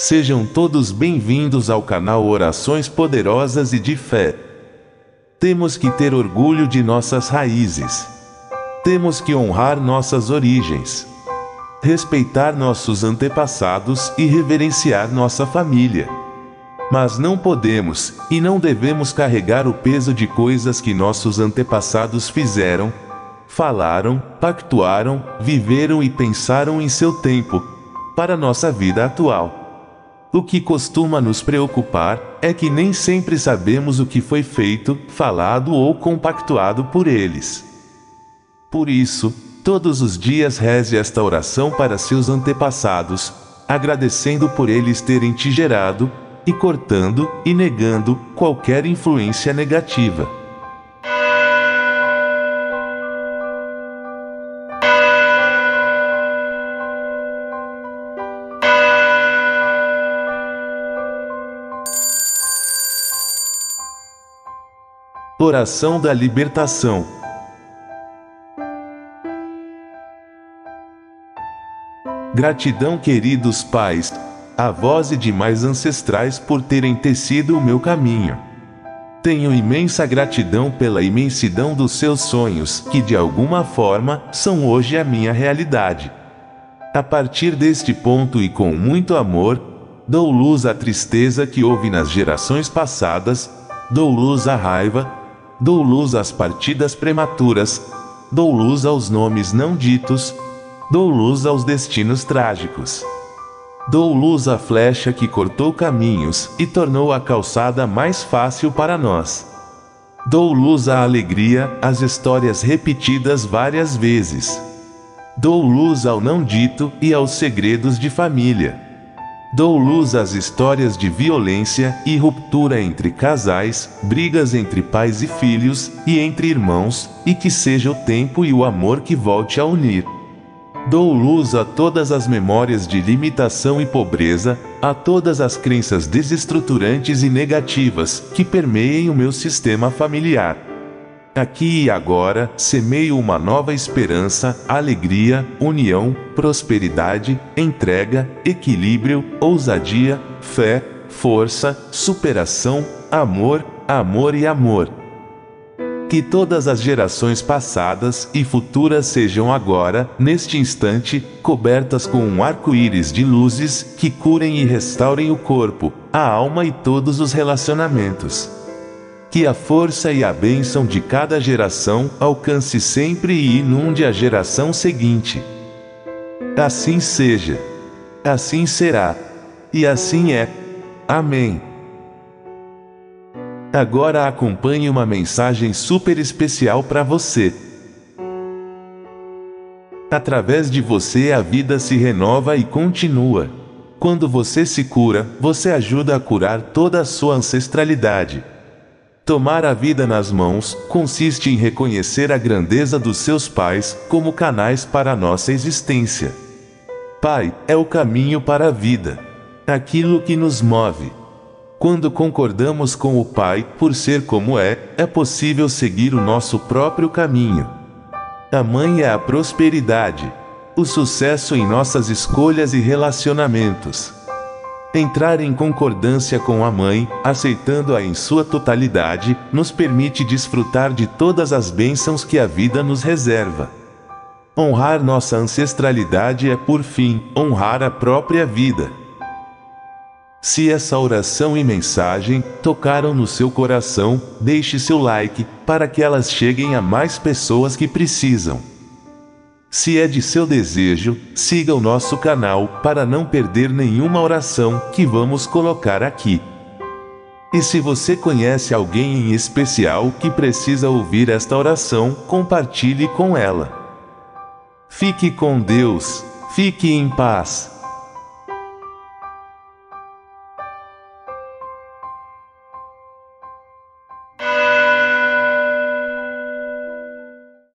Sejam todos bem-vindos ao canal Orações Poderosas e de Fé. Temos que ter orgulho de nossas raízes. Temos que honrar nossas origens. Respeitar nossos antepassados e reverenciar nossa família. Mas não podemos e não devemos carregar o peso de coisas que nossos antepassados fizeram, falaram, pactuaram, viveram e pensaram em seu tempo, para nossa vida atual. O que costuma nos preocupar é que nem sempre sabemos o que foi feito, falado ou compactuado por eles. Por isso, todos os dias reze esta oração para seus antepassados, agradecendo por eles terem te gerado, e cortando e negando qualquer influência negativa. Oração da Libertação. Gratidão, queridos pais, avós e demais ancestrais por terem tecido o meu caminho. Tenho imensa gratidão pela imensidão dos seus sonhos, que de alguma forma são hoje a minha realidade. A partir deste ponto e com muito amor, dou luz à tristeza que houve nas gerações passadas, dou luz à raiva, Dou luz às partidas prematuras, dou luz aos nomes não ditos, dou luz aos destinos trágicos. Dou luz à flecha que cortou caminhos e tornou a calçada mais fácil para nós. Dou luz à alegria, às histórias repetidas várias vezes. Dou luz ao não dito e aos segredos de família. Dou luz às histórias de violência e ruptura entre casais, brigas entre pais e filhos, e entre irmãos, e que seja o tempo e o amor que volte a unir. Dou luz a todas as memórias de limitação e pobreza, a todas as crenças desestruturantes e negativas que permeiem o meu sistema familiar. Aqui e agora, semeio uma nova esperança, alegria, união, prosperidade, entrega, equilíbrio, ousadia, fé, força, superação, amor, amor e amor. Que todas as gerações passadas e futuras sejam agora, neste instante, cobertas com um arco-íris de luzes que curem e restaurem o corpo, a alma e todos os relacionamentos. Que a força e a bênção de cada geração alcance sempre e inunde a geração seguinte. Assim seja. Assim será. E assim é. Amém. Agora acompanhe uma mensagem super especial para você. Através de você a vida se renova e continua. Quando você se cura, você ajuda a curar toda a sua ancestralidade. Tomar a vida nas mãos consiste em reconhecer a grandeza dos seus pais como canais para a nossa existência. Pai é o caminho para a vida, aquilo que nos move. Quando concordamos com o Pai por ser como é, é possível seguir o nosso próprio caminho. A mãe é a prosperidade, o sucesso em nossas escolhas e relacionamentos. Entrar em concordância com a Mãe, aceitando-a em sua totalidade, nos permite desfrutar de todas as bênçãos que a vida nos reserva. Honrar nossa ancestralidade é, por fim, honrar a própria vida. Se essa oração e mensagem tocaram no seu coração, deixe seu like para que elas cheguem a mais pessoas que precisam. Se é de seu desejo, siga o nosso canal para não perder nenhuma oração que vamos colocar aqui. E se você conhece alguém em especial que precisa ouvir esta oração, compartilhe com ela. Fique com Deus, fique em paz.